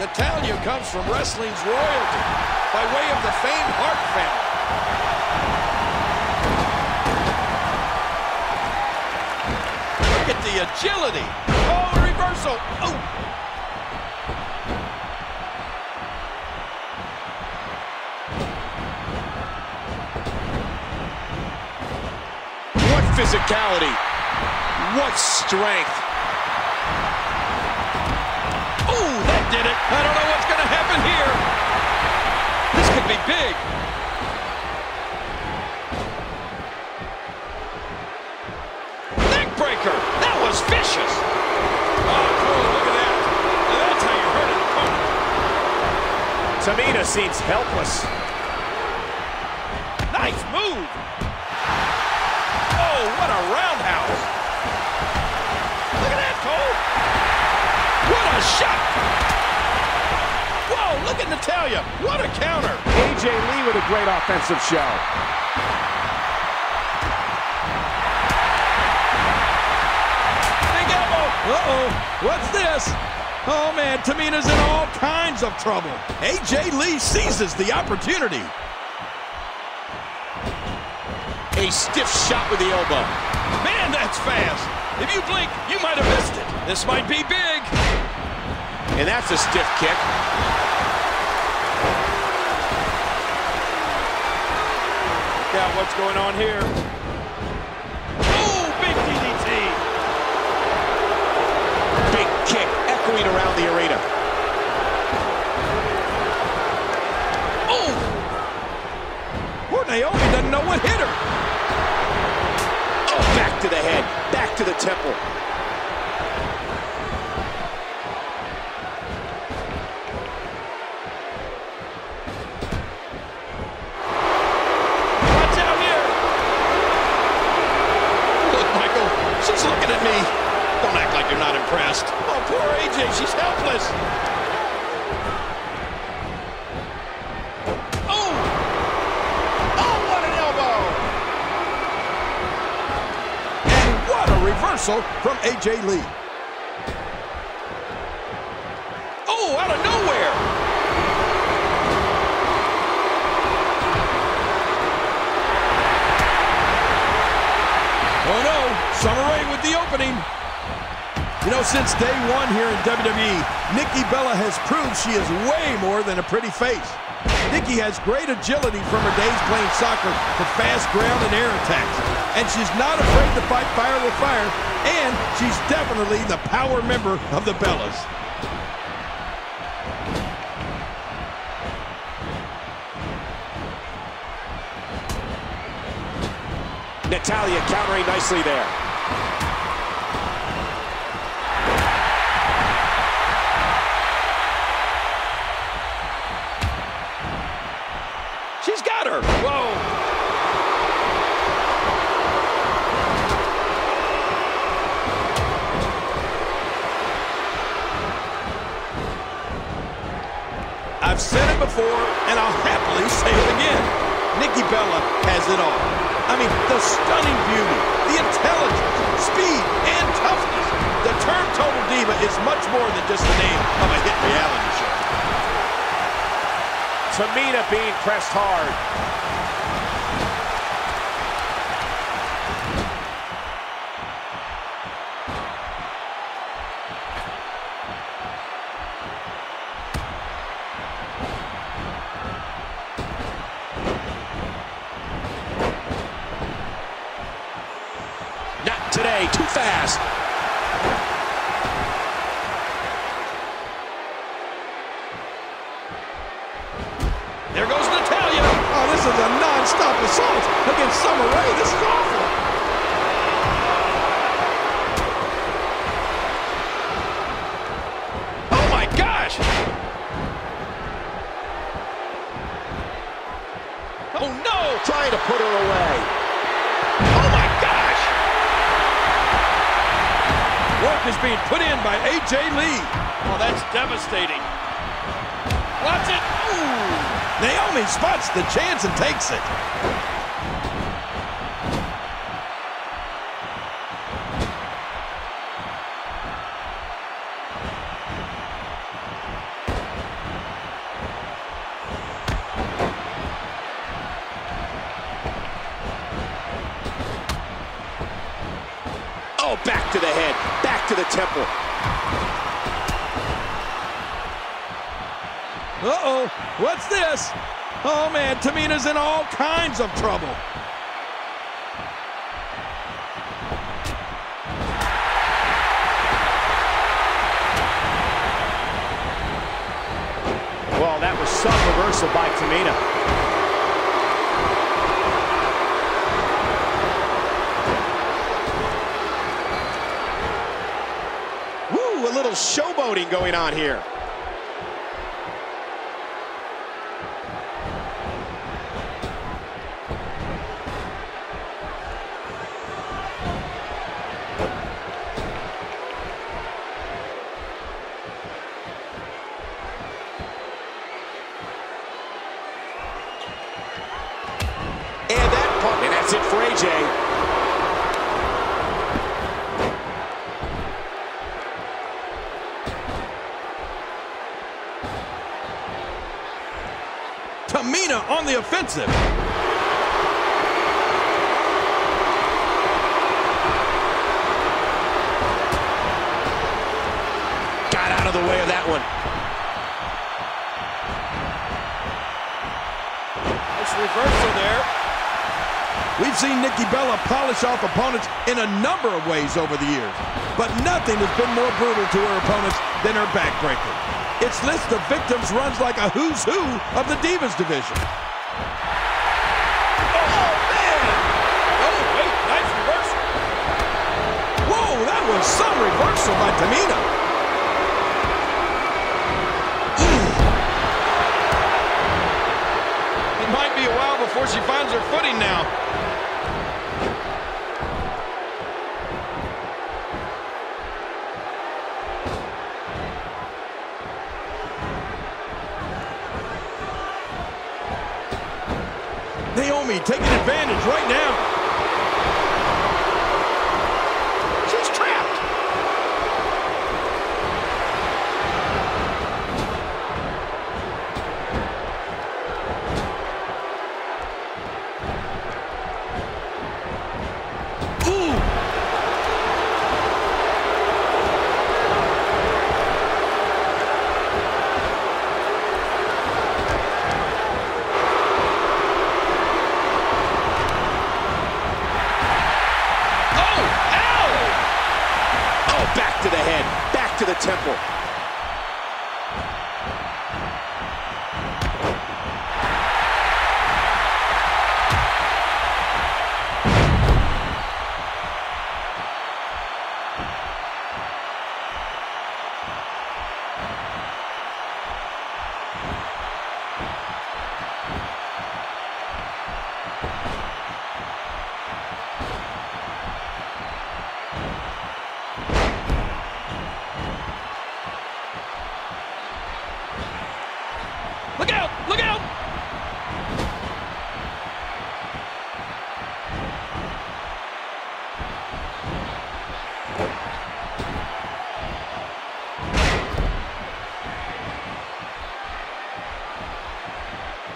Natalya comes from wrestling's royalty by way of the famed Hart family. Look at the agility. Oh, reversal. Oh. What physicality. What strength. Did it. I don't know what's going to happen here. This could be big. Neckbreaker. That was vicious. Oh, cool. Look at that. That's how you hurt an opponent. Tamina seems helpless. Nice move. Oh, what a roundhouse. Look at that, Cole. What a shot. Whoa, look at Natalya. What a counter. AJ Lee with a great offensive show. Big elbow. Uh-oh. What's this? Oh, man, Tamina's in all kinds of trouble. AJ Lee seizes the opportunity. A stiff shot with the elbow. Man, that's fast. If you blink, you might have missed it. This might be big. And that's a stiff kick. Look out what's going on here. Oh, big DDT. Big kick echoing around the arena. Oh! Poor Naomi doesn't know what hit her. Oh, back to the head. Back to the temple. Me. Don't act like you're not impressed. Oh, poor AJ, she's helpless. Oh! Oh, what an elbow! And what a reversal from AJ Lee. Oh, out of nowhere! Oh no, The opening. You know, since day one here in WWE, Nikki Bella has proved she is way more than a pretty face. Nikki has great agility from her days playing soccer for fast ground and air attacks. And she's not afraid to fight fire with fire, and she's definitely the power member of the Bellas. Natalya countering nicely there. I've said it before, and I'll happily say it again. Nikki Bella has it all. I mean, the stunning beauty, the intelligence, speed, and toughness. The term Total Diva is much more than just the name of a hit reality show. Tamina being pressed hard. Not today, too fast. There goes Natalya. Oh, this is a non-stop assault against Summer Rae. This is awful. Oh my gosh. Oh no. Trying to put her away. Oh my gosh. Work is being put in by AJ Lee. Oh, that's devastating. Watch it. Ooh. Naomi spots the chance and takes it. Oh, back to the head, back to the temple. Uh-oh, what's this? Oh, man, Tamina's in all kinds of trouble. Well, that was some reversal by Tamina. Woo, a little showboating going on here. That's it for AJ. Tamina on the offensive. Got out of the way of that one. Nice reversal there. We've seen Nikki Bella polish off opponents in a number of ways over the years, but nothing has been more brutal to her opponents than her backbreaker. Its list of victims runs like a who's who of the Divas division. Naomi taking advantage right now.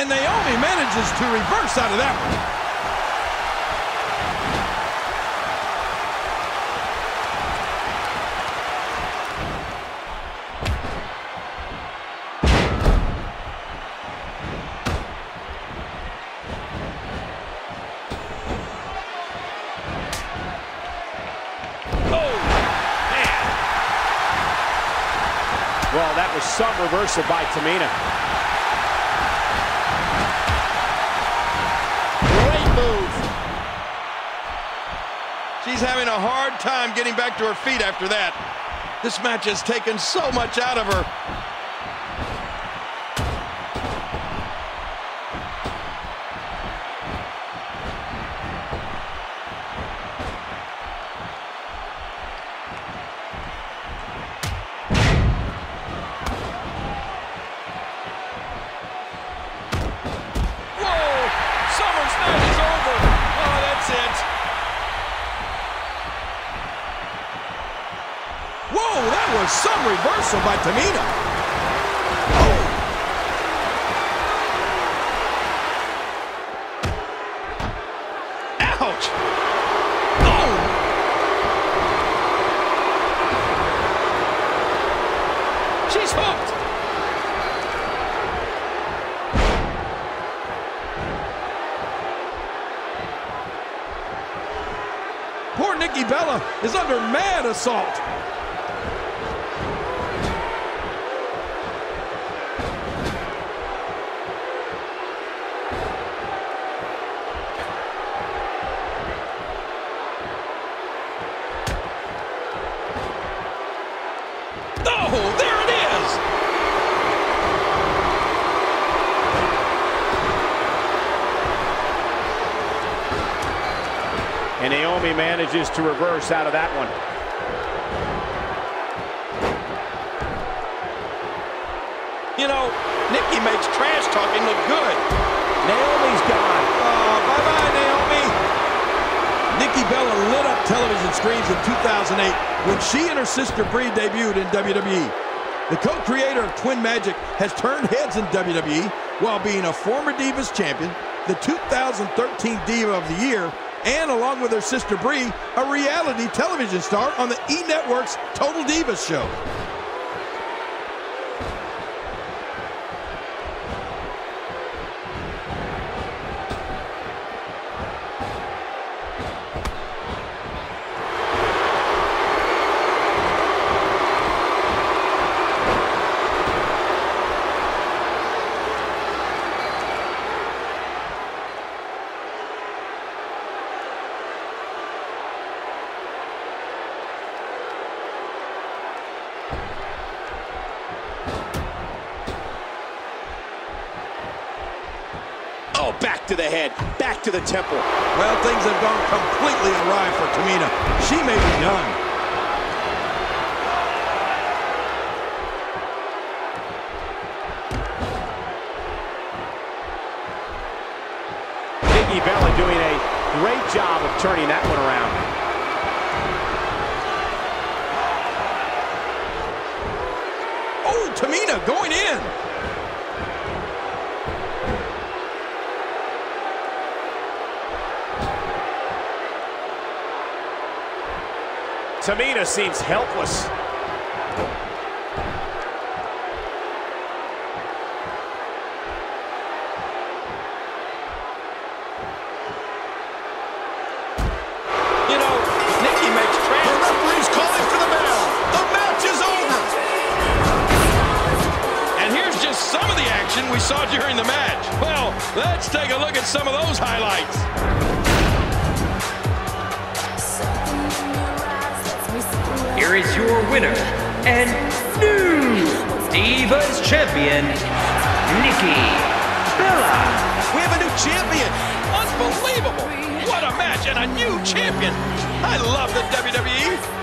And Naomi manages to reverse out of that one. Well, that was some reversal by Tamina. She's having a hard time getting back to her feet after that. This match has taken so much out of her. was some reversal by Tamina. Oh. Ouch! Oh! She's hooked! Poor Nikki Bella is under mad assault. Manages to reverse out of that one. You know, Nikki makes trash talking look good. Naomi's gone. Oh, bye-bye, Naomi. Nikki Bella lit up television screens in 2008 when she and her sister Brie debuted in WWE. The co-creator of Twin Magic has turned heads in WWE while being a former Divas champion, the 2013 Diva of the Year, and along with her sister Brie, a reality television star on the E! Network's Total Divas show. Oh, back to the head, back to the temple. Well, things have gone completely awry for Tamina. She may be done. Nikki Bella doing a great job of turning that one around. Oh, Tamina going in. Of the action we saw during the match. Well, let's take a look at some of those highlights. Here is your winner and new Divas Champion, Nikki Bella. We have a new champion. Unbelievable. What a match and a new champion. I love the WWE.